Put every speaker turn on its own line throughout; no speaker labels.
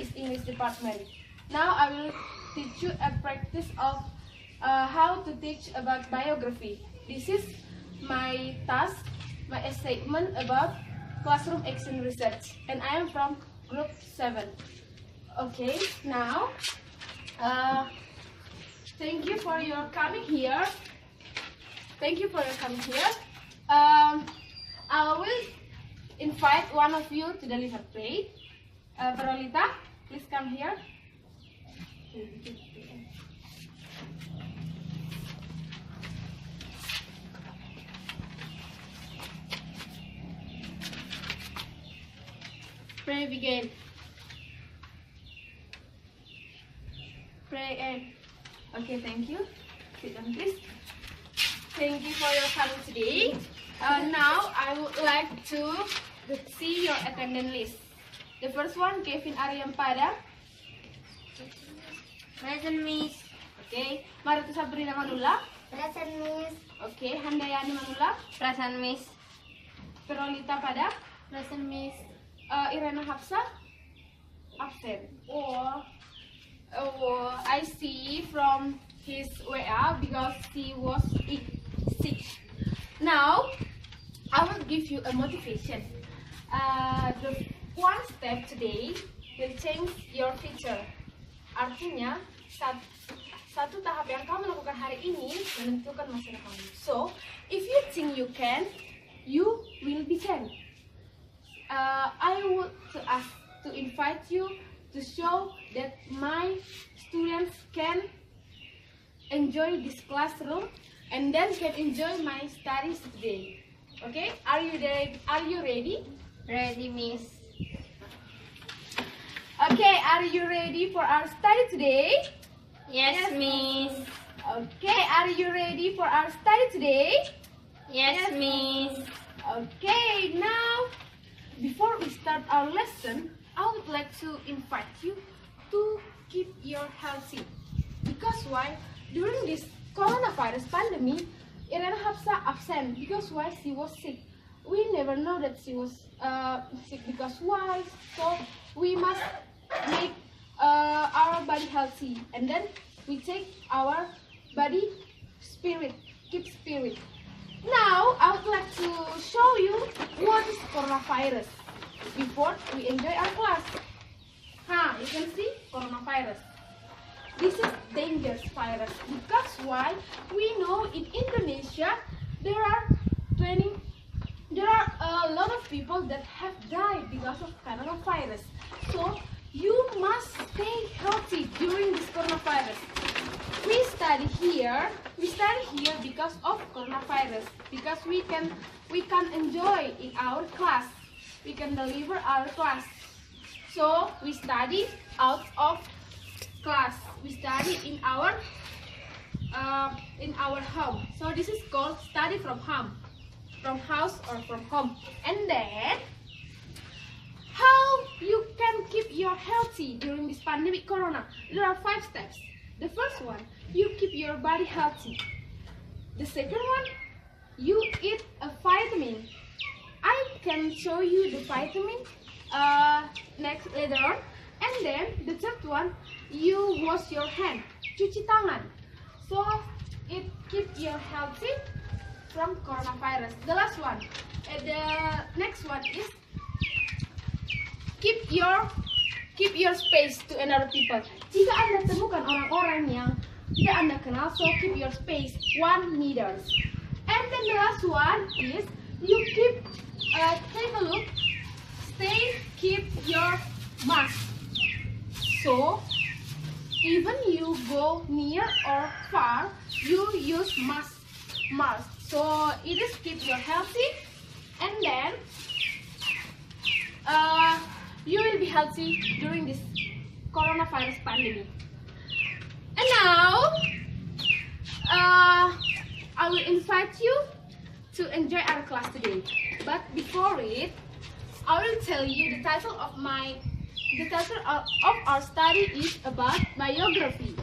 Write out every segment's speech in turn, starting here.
is English department. Now I will teach you a practice of uh, how to teach about biography. This is my task, my statement about classroom action research, and I am from group seven. Okay, now, uh, thank you for your coming here. Thank you for your coming here. Um, I will invite one of you to deliver plate. Uh, Verolita, please come here. Pray begin. Pray and okay, thank you. Sit down, please. Thank you for your coming today. Uh, now I would like to see your attendance list. The first one, Kevin Aryampada.
Present, Miss.
Okay, Maritu Sabrina Manula.
Present, Miss.
Okay, Handayani Manula.
Present, Miss.
Perolita Pada.
Present, Miss.
Uh, Irena Hapsa. Absent. Oh, oh, I see from his WA because he was sick. Now, I will give you a motivation. Uh, the one step today will change your future. Artinya, sat- satu tahap yang kamu lakukan hari ini menentukan masa depanmu. So, if you think you can, you will be can. Uh, I would to ask to invite you to show that my students can enjoy this classroom and then can enjoy my studies today. Okay? Are you ready? Are you ready?
Ready, Miss.
Okay, are you ready for our study today?
Yes, Miss.
Okay, are you ready for our study today?
Yes, Miss.
Okay, now before we start our lesson, I would like to invite you to keep your healthy. Because why? During this coronavirus pandemic, Irena Hafsa absent because why she was sick. We never know that she was uh, sick because why. So we must make uh, our body healthy and then we take our body spirit, keep spirit. Now, I would like to show you what is coronavirus before we enjoy our class. Huh, you can see coronavirus. This is dangerous virus because why? We know in Indonesia there are 20 there are a lot of people that have died because of coronavirus. So you must stay healthy during this coronavirus. We study here. We study here because of coronavirus. Because we can we can enjoy in our class. We can deliver our class. So we study out of class. We study in our uh, in our home. So this is called study from home, from house or from home. And then how you can keep your healthy during this pandemic corona. There are five steps. The first one you keep your body healthy. The second one you eat a vitamin. I can show you the vitamin uh, next later on. And then the third one you wash your hand. Cuci tangan. So it keep your healthy from coronavirus. The last one. The next one is keep your keep your space to another people. Jika Anda temukan orang-orang yang tidak Anda kenal, so keep your space one meters. And then the last one is you keep uh, take a look, stay keep your mask. So even you go near or far, you use mask mask. So it is keep your healthy, and then uh, you will be healthy during this coronavirus pandemic. And now, uh, I will invite you to enjoy our class today. But before it, I will tell you the title of my the title of of our study is about biography.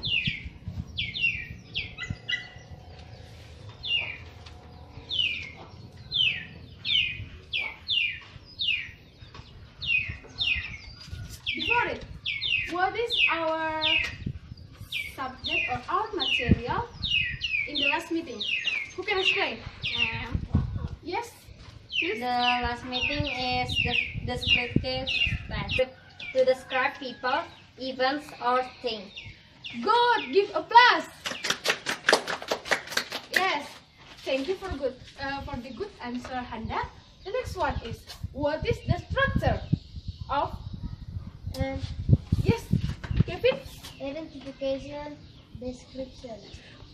Before it, what is our subject or our material in the last meeting? Who can explain?
Um,
Yes?
the last meeting is the descriptive text to describe people, events, or things.
Good. Give applause. Yes. Thank you for good uh, for the good answer, Handa. The next one is what is the structure of Kevin?
Identification, description.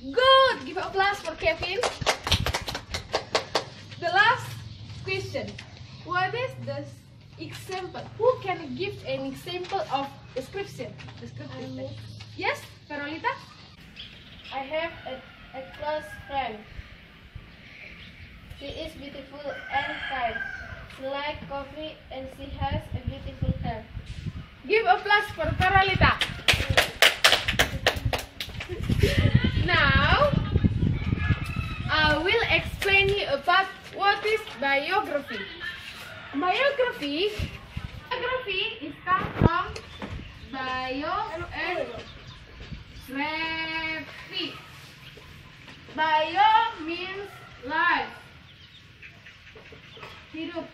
Good. Give a applause for Kevin. The last question. What is the example? Who can give an example of description? Description. Yes, Carolita.
I have a, a close friend. She is beautiful and kind. She likes coffee and she has a beautiful hair.
Give a applause for Carolita. Now, I will explain you about what is biography. Biography, biography is come from bio and graphy. Bio means life. Hidup.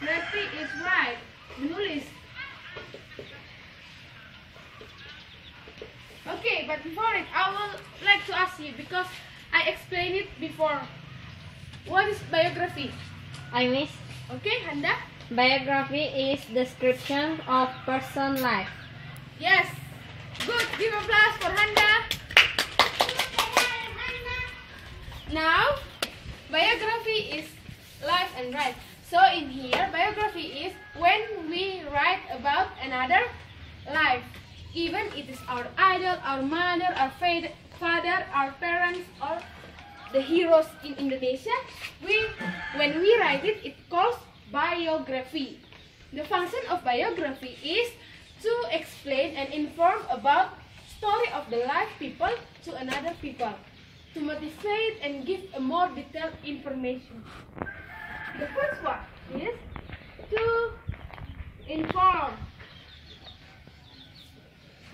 Graphy is right. Menulis. Okay, but before it, I would like to ask you because I explained it before. What is biography?
I miss.
Okay, Handa?
Biography is description of person life.
Yes. Good. Give a applause for Handa. Now, biography is life and write. So in here, biography is when we write about another life. Even it is our idol, our mother, our father, our parents, or the heroes in Indonesia. We, when we write it, it calls biography. The function of biography is to explain and inform about story of the life people to another people to motivate and give a more detailed information. The first one is to inform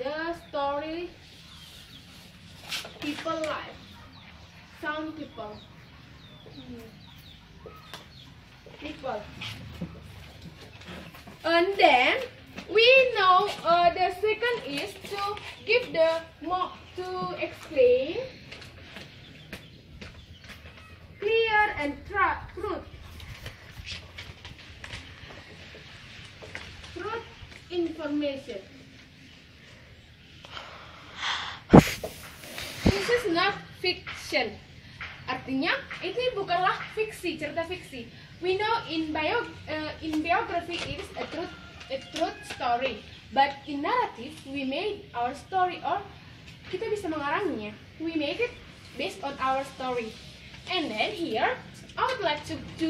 the story people life some people. People. And then we know uh, the second is to give the more to explain clear and truth. Truth information this is not fiction. Artinya ini bukanlah fiksi cerita fiksi. We know in bio uh, in biography is a truth a truth story. But in narrative we made our story or kita bisa mengarangnya. We made it based on our story. And then here I would like to, to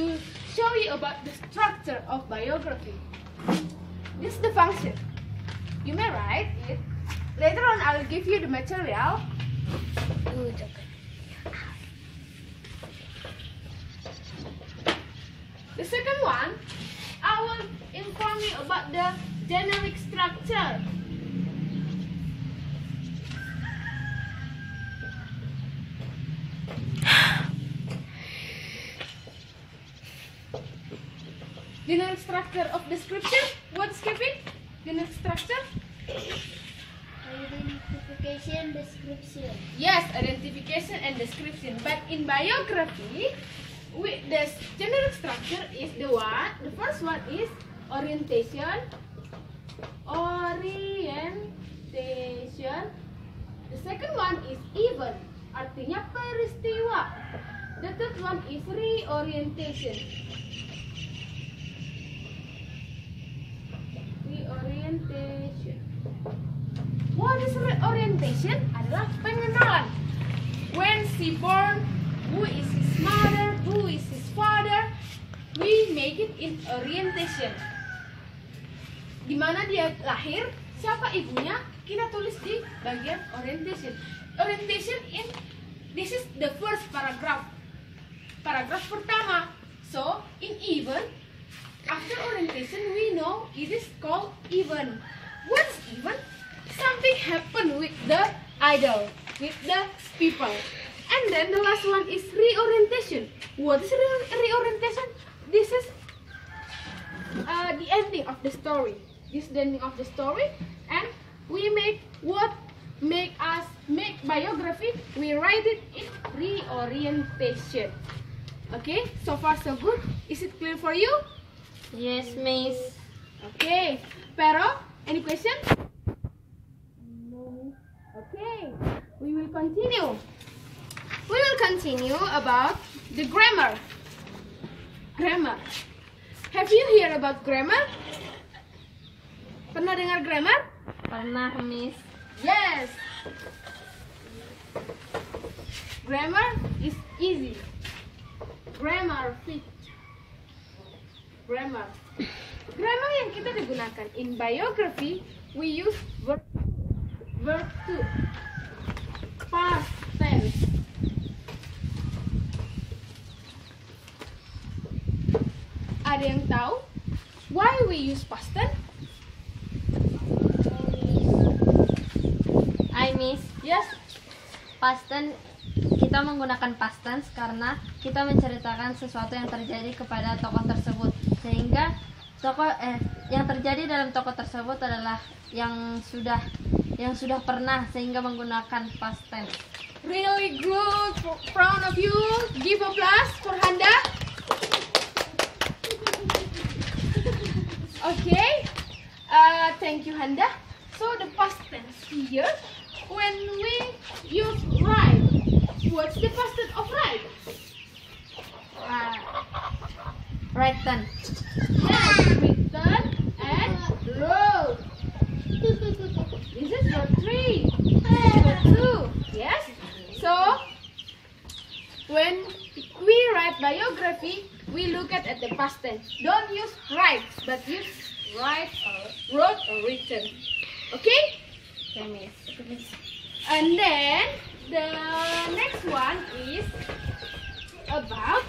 show you about the structure of biography. This is the function. You may write it later on I will give you the material The second one, I will inform you about the generic structure. Generic structure of description. What's Kevin? Generic structure?
Identification, description.
Yes, identification and description. But in biography, we, the generic structure is the one. The first one is orientation. Orientation. The second one is event. Artinya peristiwa. The third one is reorientation. Reorientation. What is reorientation? Adalah pengenalan. When she born, who is his mother, who is his father, we make it in orientation. di mana dia lahir, siapa ibunya, kita tulis di bagian orientation. Orientation in this is the first paragraph. Paragraph pertama. So, in even, after orientation we know it is called even. What's even? Something happened with the idol, with the people. And then the last one is reorientation. What is re- reorientation? This is uh, the ending of the story. This is the ending of the story, and we make what make us make biography. We write it in reorientation. Okay, so far so good. Is it clear for you?
Yes, Miss.
Okay, Pero, any question? Okay, we will continue. We will continue about the grammar. Grammar. Have you heard about grammar? Pernah dengar grammar?
Pernah, Miss.
Yes. Grammar is easy. Grammar fit. Grammar. Grammar yang kita digunakan in biography, we use verb verb to past tense. Ada yang tahu why we use past tense?
I Miss.
Yes,
Past tense kita menggunakan past tense karena kita menceritakan sesuatu yang terjadi kepada tokoh tersebut sehingga tokoh eh yang terjadi dalam tokoh tersebut adalah yang sudah yang sudah pernah sehingga menggunakan past tense.
Really good. Pr- Proud of you. Give applause for Handa. Okay. Uh, thank you, Handa. So the past tense here, when we use right, what's the past tense of right?
Uh, right then.
Yes, written and wrote. This is verb three. Verb two. Yes. So when we write biography, we look at, at the past tense. Don't use write, but use write or wrote or written. Okay? And then the next one is about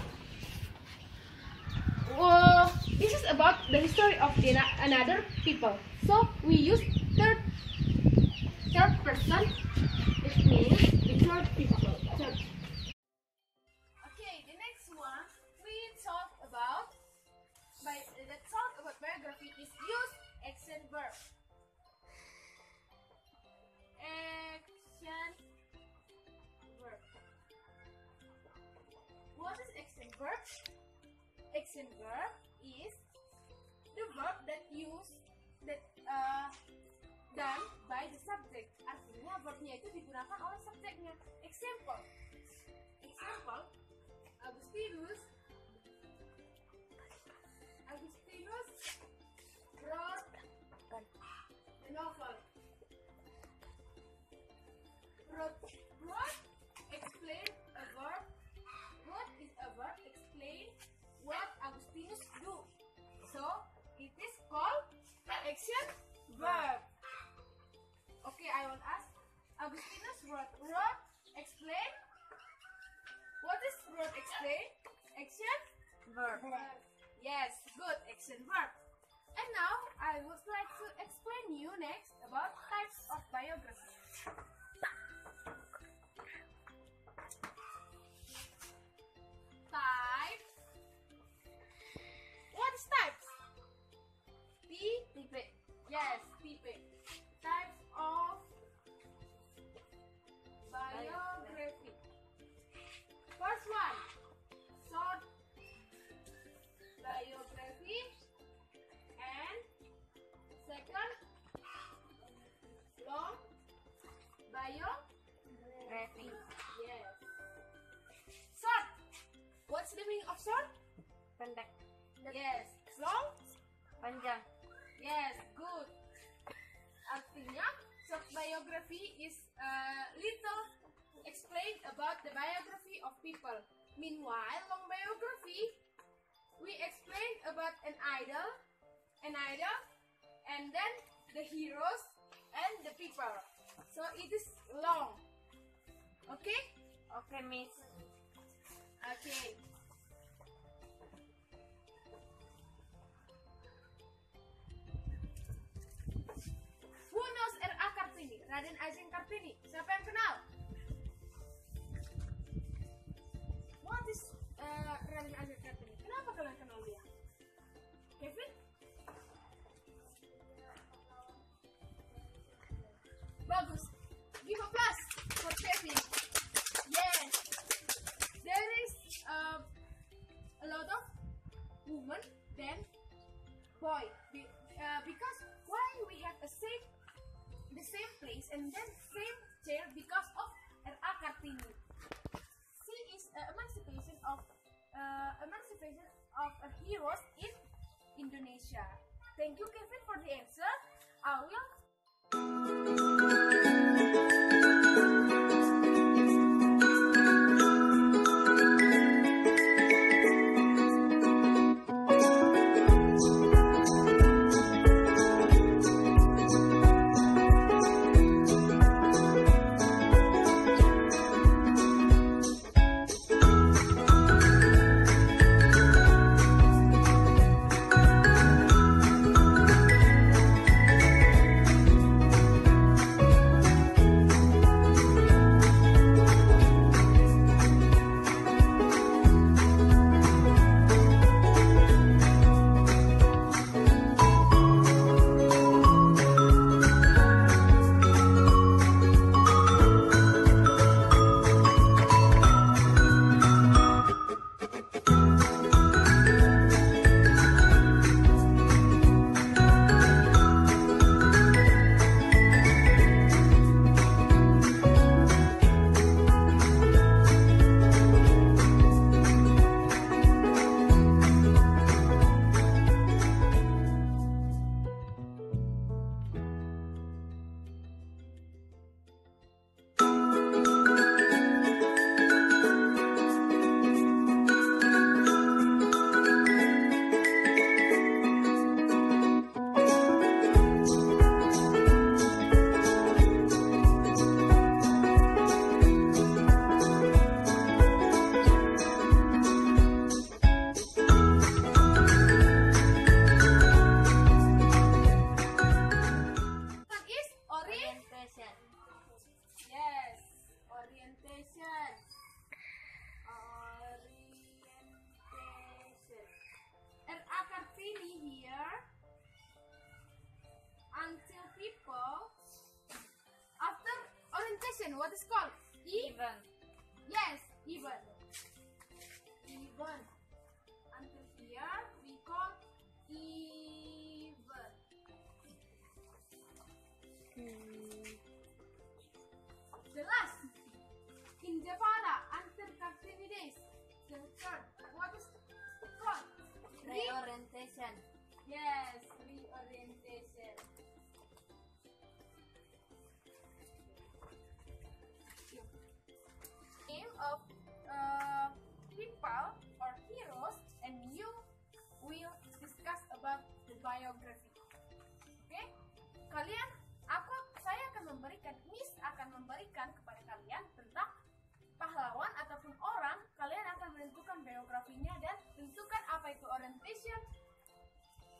well, this is about the history of the, another people. So we use third person. It means the third people. Third. Okay, the next one we talk about by the talk about biography is use action verb. Action verb. What is action verb? Action verb is the verb that use that uh, done by the subject. Artinya verbnya itu digunakan oleh subjeknya. Example. Example. Agustinus. Agustinus wrote novel. Wrote explain. What is wrote explain? Action
Verb.
Yes, good action verb. And now I would like to explain you next about types of biography. Type. What is types? T.
Tipe.
Yes, First one, short biography, and second, long biography. Yes. Short. What's the meaning of short?
Pendek.
Yes. Long.
Panjang.
Yes, good. Artinya, short biography is uh, little explained about the biography of people. Meanwhile, long biography, we explain about an idol, an idol, and then the heroes, and the people. So it is long. Okay?
Okay, Miss.
Okay. Who knows R.A. Kartini? Raden Ajeng Kartini. Siapa yang kenal? Bagus. Give a plus for Kevin. Yes.
Reorientation.
Yes, reorientation. Name of uh, people or heroes, and you will discuss about the biography. Oke, kalian, aku, saya akan memberikan, Miss akan memberikan kepada kalian tentang pahlawan ataupun orang. Kalian akan menentukan biografinya dan tentukan apa itu orientation,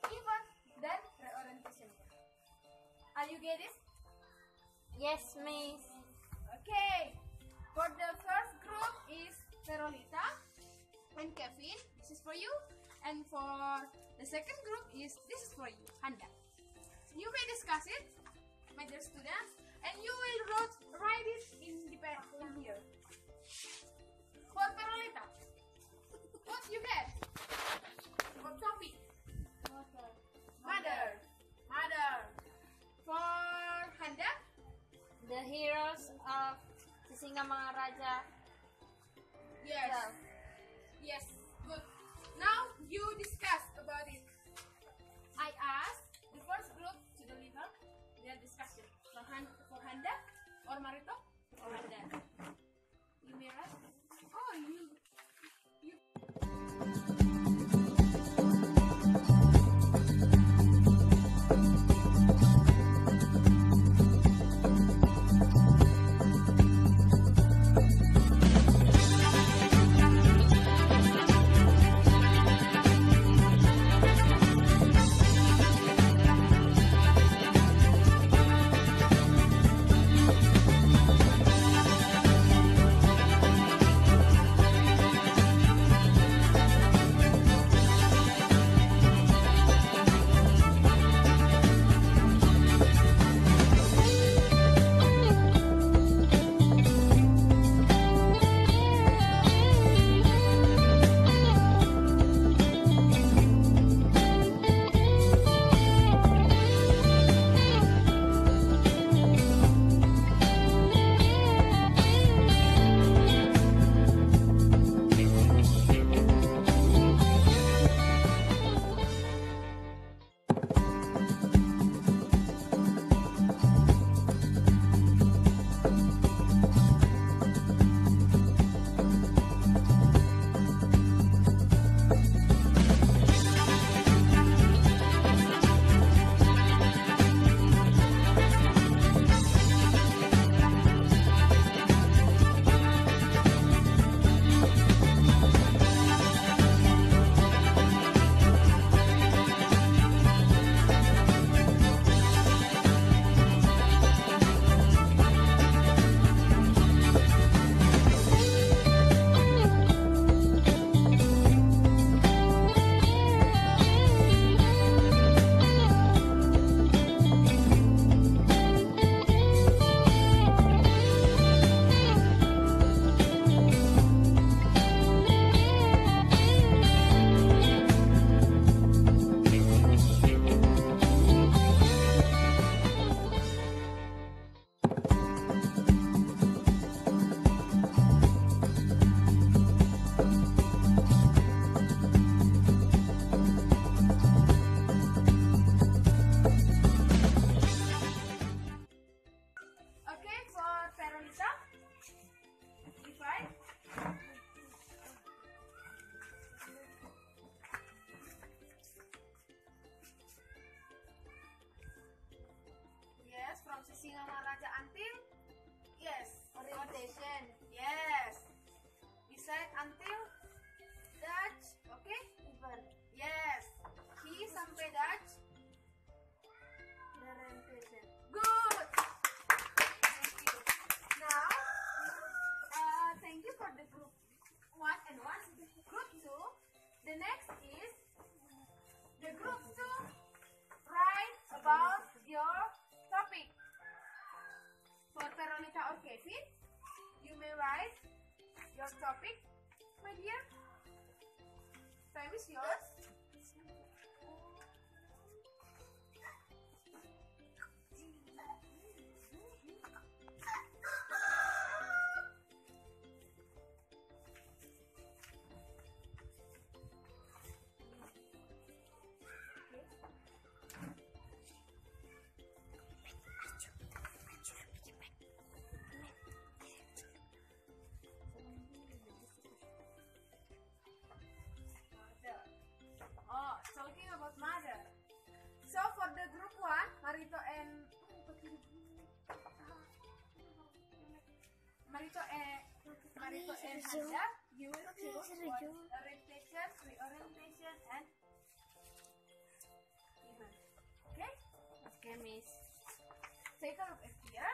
event, dan reorientation. Are you get it?
Yes, Miss.
Okay. For the first group is Verolita and Kevin. This is for you. And for the second group is this is for you, Handa. You may discuss it, my dear students, and you will wrote, write it in the pa- in here. For Verolita, what you get? What topic? Mother. Mother. For Handa,
The heroes of Sisingamangaraja.
Yes. Yes. Good. Now you discuss about it. I asked the first group to deliver their discussion. For, Han- for Handa or Marito was yours? Marito and Marito and Hanja, you will choose orientation, reorientation, and even. Okay?
Okay, miss.
Take a look here.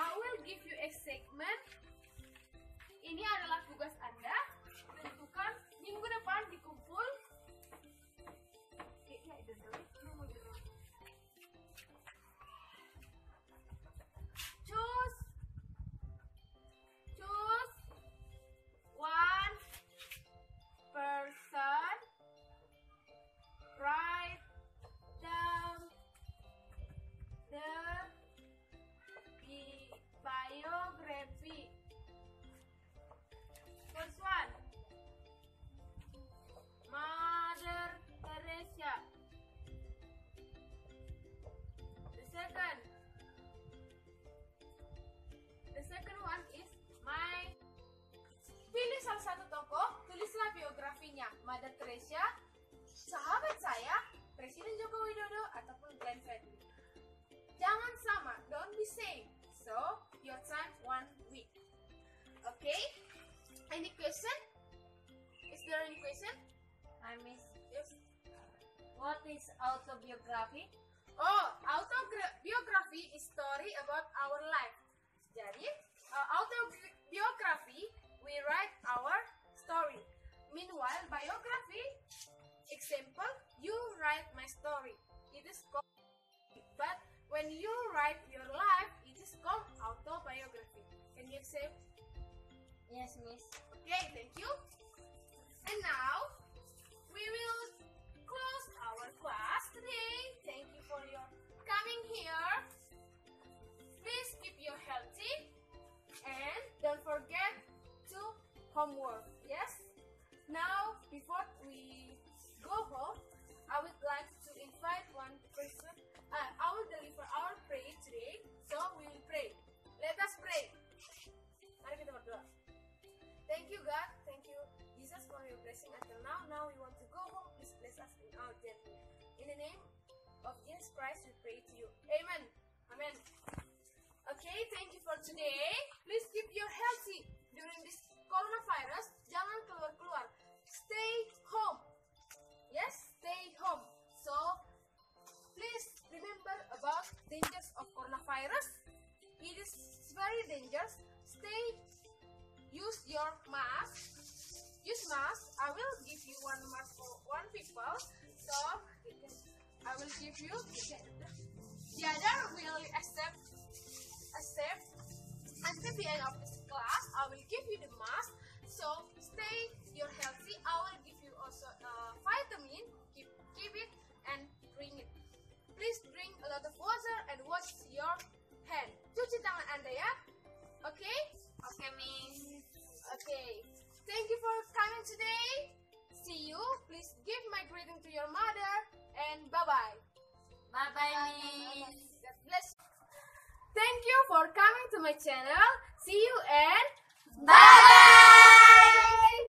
I will give you a segment. Ini adalah
autobiography?
Oh, autobiography is story about our life. Jadi, uh, autobiography we write our story. Meanwhile, biography, example, you write my story. It is called. But when you write your life, it is called autobiography. Can you accept?
Yes, miss.
Okay, thank you. And now homework. Yes. Now, before we go home, I would like to invite one person. Uh, I will deliver our prayer today, so we will pray. Let us pray. Mari kita berdoa. Thank you, God. Thank you, Jesus, for your blessing until now. Now we want to go home. Please bless us in our journey. In the name of Jesus Christ, we pray to you. Amen. Amen. Okay, thank you for today. Please keep you healthy coronavirus. Jangan keluar-keluar. Stay home. Yes, stay home. So, please remember about dangers of coronavirus. It is very dangerous. Stay use your mask. Use mask. I will give you one mask for one people. So I will give you the other will accept accept until the end of this class. I will give you the I will give you also uh, vitamin. Keep keep it and drink it. Please drink a lot of water and wash your hand. Cuci tangan Anda ya. Okay?
Okay, miss.
Okay. Thank you for coming today. See you. Please give my greeting to your mother and bye bye.
Bye bye, miss.
God bless. Thank you for coming to my channel. See you and
Bye.